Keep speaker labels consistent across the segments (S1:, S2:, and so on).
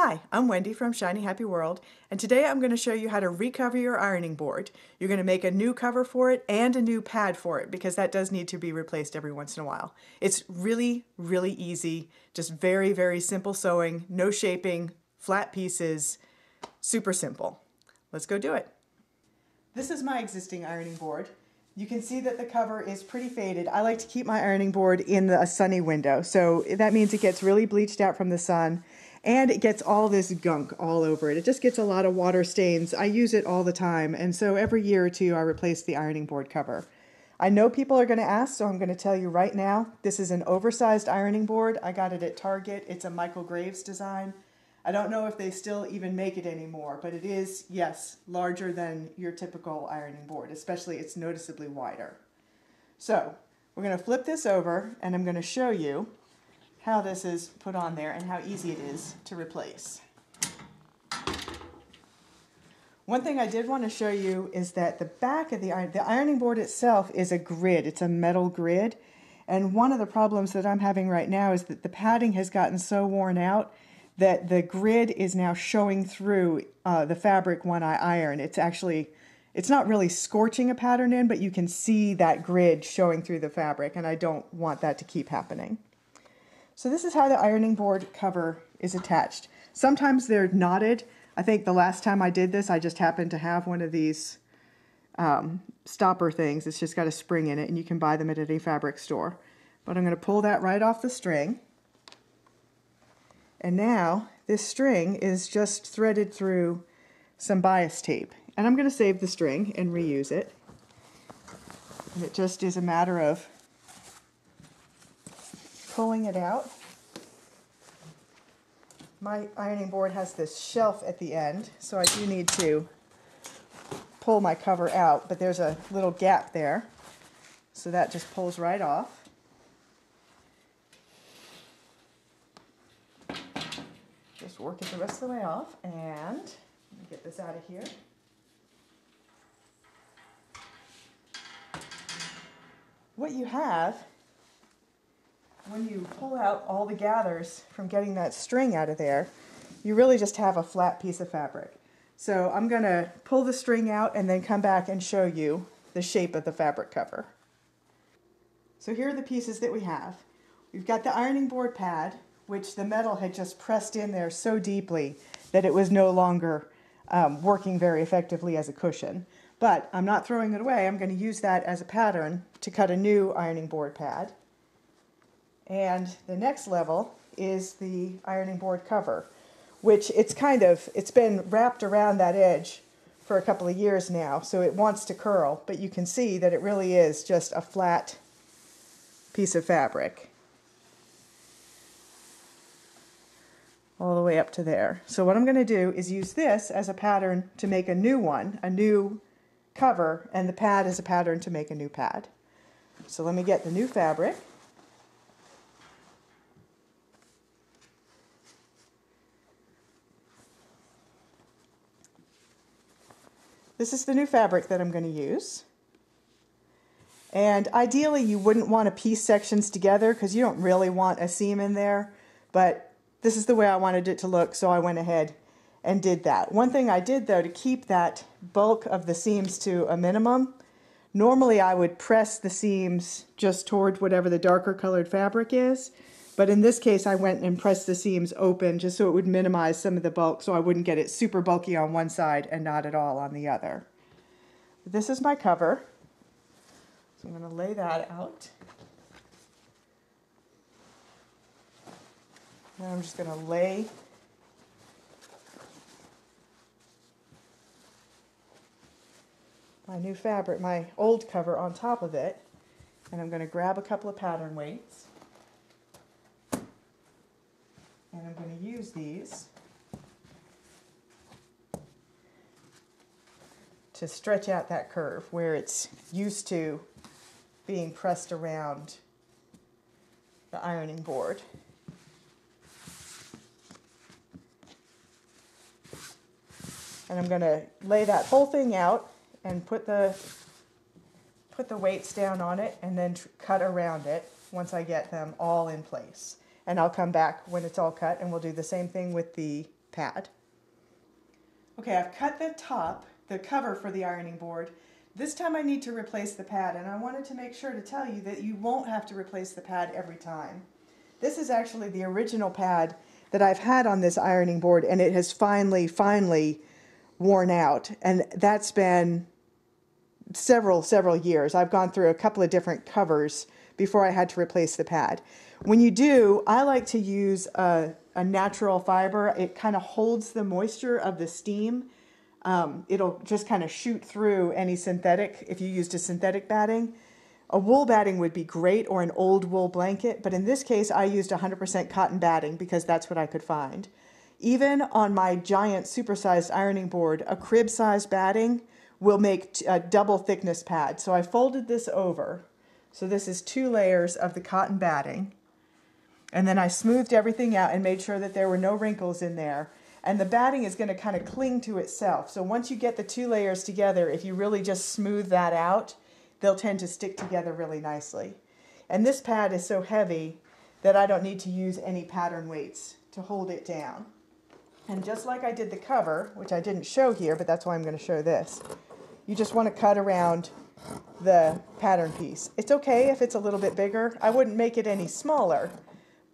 S1: Hi, I'm Wendi from Shiny Happy World, and today I'm going to show you how to recover your ironing board. You're going to make a new cover for it and a new pad for it because that does need to be replaced every once in a while. It's really, really easy, just very, very simple sewing, no shaping, flat pieces, super simple. Let's go do it. This is my existing ironing board. You can see that the cover is pretty faded. I like to keep my ironing board in the, a sunny window, so that means it gets really bleached out from the sun and it gets all this gunk all over it. It just gets a lot of water stains. I use it all the time, and so every year or two I replace the ironing board cover. I know people are going to ask, so I'm going to tell you right now. This is an oversized ironing board. I got it at Target. It's a Michael Graves design. I don't know if they still even make it anymore, but it is, yes, larger than your typical ironing board, especially it's noticeably wider. So we're going to flip this over, and I'm going to show you how this is put on there and how easy it is to replace. One thing I did want to show you is that the back of the iron, the ironing board itself is a grid. It's a metal grid. And one of the problems that I'm having right now is that the padding has gotten so worn out that the grid is now showing through uh, the fabric when I iron. It's actually, it's not really scorching a pattern in, but you can see that grid showing through the fabric, and I don't want that to keep happening. So this is how the ironing board cover is attached. Sometimes they're knotted. I think the last time I did this, I just happened to have one of these um, stopper things. It's just got a spring in it, and you can buy them at any fabric store. But I'm going to pull that right off the string. And now this string is just threaded through some bias tape. And I'm going to save the string and reuse it. And it just is a matter of pulling it out. My ironing board has this shelf at the end, so I do need to pull my cover out, but there's a little gap there. So that just pulls right off. Just work it the rest of the way off, and get this out of here. What you have when you pull out all the gathers from getting that string out of there, you really just have a flat piece of fabric. So I'm going to pull the string out and then come back and show you the shape of the fabric cover. So here are the pieces that we have. We've got the ironing board pad, which the metal had just pressed in there so deeply that it was no longer um, working very effectively as a cushion. But I'm not throwing it away. I'm going to use that as a pattern to cut a new ironing board pad. And the next level is the ironing board cover, which it's kind of, it's been wrapped around that edge for a couple of years now, so it wants to curl, but you can see that it really is just a flat piece of fabric. all the way up to there. So what I'm going to do is use this as a pattern to make a new one, a new cover, and the pad is a pattern to make a new pad. So let me get the new fabric. This is the new fabric that I'm going to use. And ideally you wouldn't want to piece sections together because you don't really want a seam in there, but this is the way I wanted it to look, so I went ahead and did that. One thing I did though to keep that bulk of the seams to a minimum, normally I would press the seams just toward whatever the darker colored fabric is, but in this case, I went and pressed the seams open just so it would minimize some of the bulk so I wouldn't get it super bulky on one side and not at all on the other. This is my cover. So I'm going to lay that out. And I'm just going to lay my new fabric, my old cover on top of it. And I'm going to grab a couple of pattern weights. And I'm going to use these to stretch out that curve where it's used to being pressed around the ironing board. And I'm going to lay that whole thing out and put the put the weights down on it and then cut around it once I get them all in place and I'll come back when it's all cut and we'll do the same thing with the pad. Okay, I've cut the top, the cover for the ironing board. This time I need to replace the pad and I wanted to make sure to tell you that you won't have to replace the pad every time. This is actually the original pad that I've had on this ironing board and it has finally, finally worn out. And that's been several, several years. I've gone through a couple of different covers before I had to replace the pad. When you do, I like to use a, a natural fiber. It kind of holds the moisture of the steam. Um, it'll just kind of shoot through any synthetic if you used a synthetic batting. A wool batting would be great or an old wool blanket, but in this case I used 100% cotton batting because that's what I could find. Even on my giant supersized ironing board, a crib sized batting will make a double thickness pad. So I folded this over. So this is two layers of the cotton batting. And then I smoothed everything out and made sure that there were no wrinkles in there. And the batting is going to kind of cling to itself. So once you get the two layers together, if you really just smooth that out, they'll tend to stick together really nicely. And this pad is so heavy that I don't need to use any pattern weights to hold it down. And just like I did the cover, which I didn't show here, but that's why I'm going to show this, you just want to cut around the pattern piece. It's okay if it's a little bit bigger. I wouldn't make it any smaller,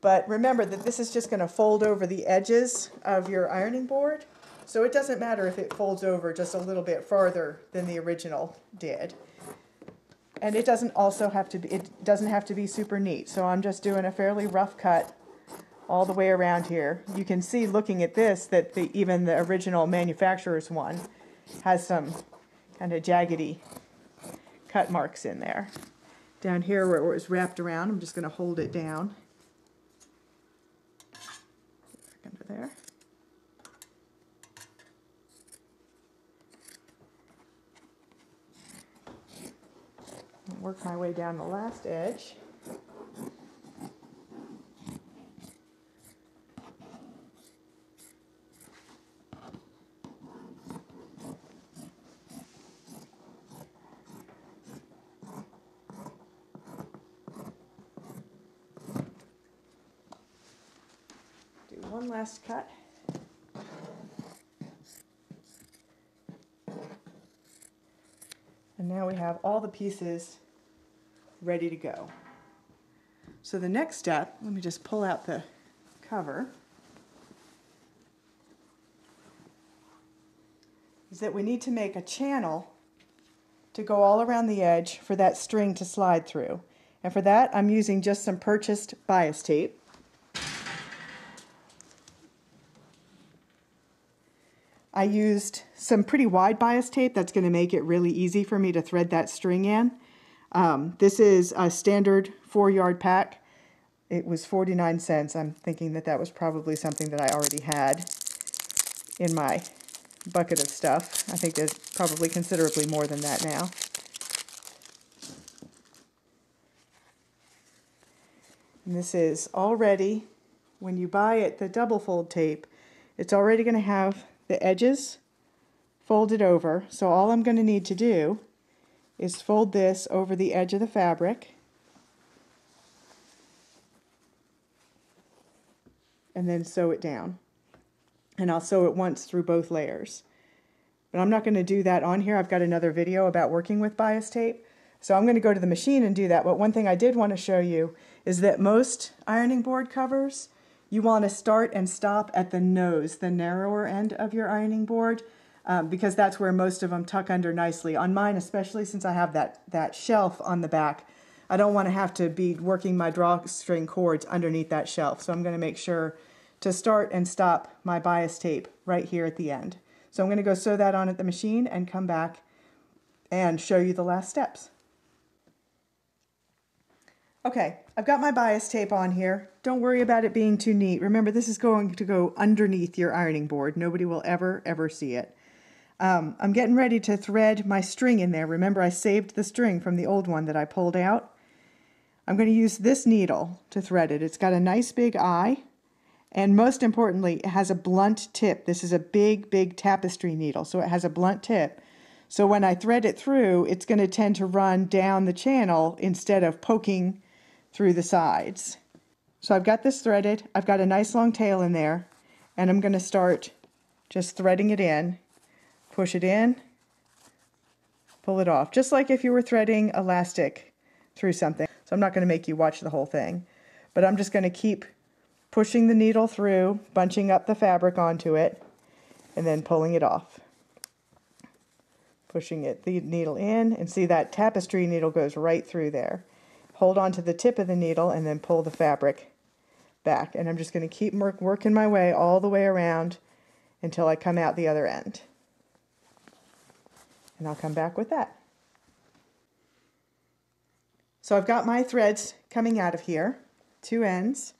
S1: but remember that this is just going to fold over the edges of your ironing board. So it doesn't matter if it folds over just a little bit farther than the original did. And it doesn't also have to be, it doesn't have to be super neat. So I'm just doing a fairly rough cut all the way around here. You can see looking at this that the, even the original manufacturer's one has some kind of jaggedy cut marks in there. Down here where it was wrapped around, I'm just going to hold it down. Under there. Work my way down the last edge. One last cut. And now we have all the pieces ready to go. So the next step, let me just pull out the cover, is that we need to make a channel to go all around the edge for that string to slide through. And for that, I'm using just some purchased bias tape. I used some pretty wide bias tape that's going to make it really easy for me to thread that string in. Um, this is a standard four yard pack. It was 49 cents. I'm thinking that that was probably something that I already had in my bucket of stuff. I think there's probably considerably more than that now. And this is already, when you buy it, the double fold tape, it's already going to have the edges folded over. So all I'm going to need to do is fold this over the edge of the fabric and then sew it down. And I'll sew it once through both layers. But I'm not going to do that on here. I've got another video about working with bias tape. So I'm going to go to the machine and do that. But one thing I did want to show you is that most ironing board covers you want to start and stop at the nose, the narrower end of your ironing board, um, because that's where most of them tuck under nicely. On mine, especially since I have that, that shelf on the back, I don't want to have to be working my drawstring cords underneath that shelf. So I'm going to make sure to start and stop my bias tape right here at the end. So I'm going to go sew that on at the machine and come back and show you the last steps. Okay, I've got my bias tape on here. Don't worry about it being too neat. Remember, this is going to go underneath your ironing board. Nobody will ever, ever see it. Um, I'm getting ready to thread my string in there. Remember, I saved the string from the old one that I pulled out. I'm going to use this needle to thread it. It's got a nice big eye, and most importantly, it has a blunt tip. This is a big, big tapestry needle, so it has a blunt tip. So when I thread it through, it's going to tend to run down the channel instead of poking through the sides. So I've got this threaded, I've got a nice long tail in there, and I'm going to start just threading it in. Push it in, pull it off, just like if you were threading elastic through something. So I'm not going to make you watch the whole thing, but I'm just going to keep pushing the needle through, bunching up the fabric onto it, and then pulling it off. Pushing it, the needle in, and see that tapestry needle goes right through there. Hold on to the tip of the needle and then pull the fabric back. And I'm just going to keep work, working my way all the way around until I come out the other end. And I'll come back with that. So I've got my threads coming out of here, two ends.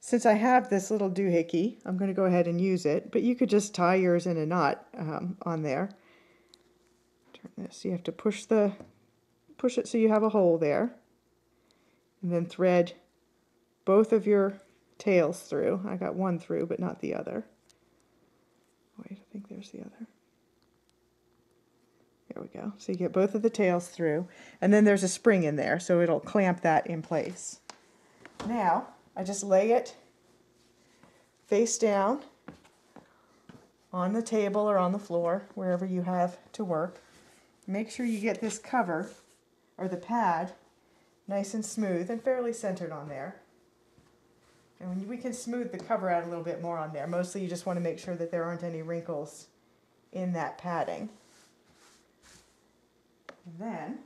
S1: Since I have this little doohickey, I'm going to go ahead and use it, but you could just tie yours in a knot um, on there. Turn this, you have to push the, push it so you have a hole there, and then thread both of your tails through. I got one through, but not the other. Wait, I think there's the other. There we go. So you get both of the tails through, and then there's a spring in there, so it'll clamp that in place. Now, I just lay it face down on the table or on the floor, wherever you have to work. Make sure you get this cover, or the pad, nice and smooth and fairly centered on there. And we can smooth the cover out a little bit more on there. Mostly you just want to make sure that there aren't any wrinkles in that padding. And then,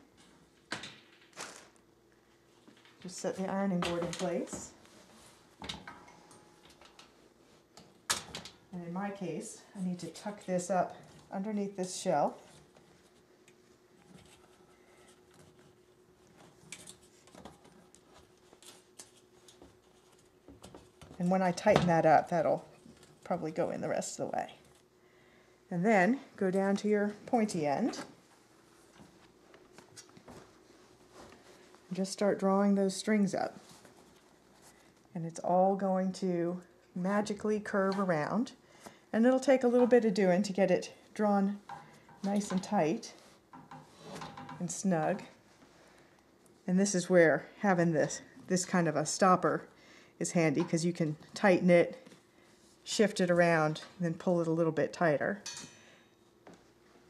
S1: just set the ironing board in place. And in my case, I need to tuck this up underneath this shelf. And when I tighten that up, that'll probably go in the rest of the way. And then go down to your pointy end. And just start drawing those strings up. And it's all going to magically curve around. And it'll take a little bit of doing to get it drawn nice and tight and snug. And this is where having this, this kind of a stopper is handy because you can tighten it, shift it around, and then pull it a little bit tighter.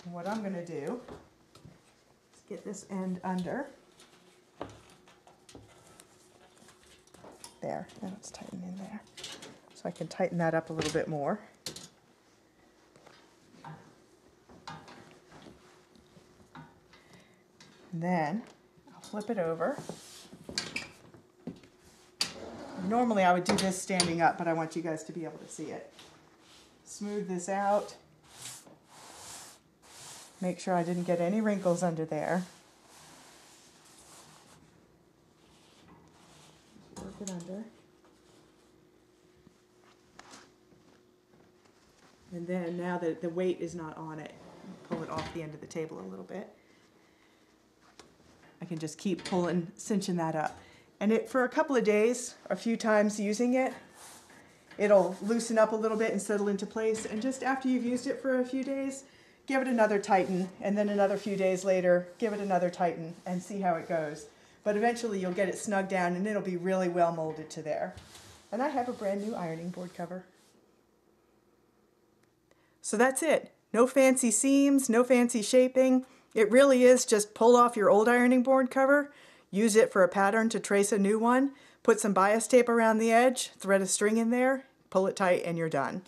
S1: What I'm going to do is get this end under. There, now it's tightened in there. So I can tighten that up a little bit more. And then I'll flip it over. Normally I would do this standing up, but I want you guys to be able to see it. Smooth this out. Make sure I didn't get any wrinkles under there. Work it under. And then now that the weight is not on it, pull it off the end of the table a little bit. I can just keep pulling, cinching that up. And it for a couple of days, a few times using it, it'll loosen up a little bit and settle into place. And just after you've used it for a few days, give it another tighten, and then another few days later, give it another tighten and see how it goes. But eventually you'll get it snug down and it'll be really well molded to there. And I have a brand new ironing board cover. So that's it. No fancy seams, no fancy shaping. It really is just pull off your old ironing board cover, use it for a pattern to trace a new one, put some bias tape around the edge, thread a string in there, pull it tight, and you're done.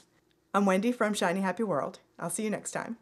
S1: I'm Wendi from Shiny Happy World. I'll see you next time.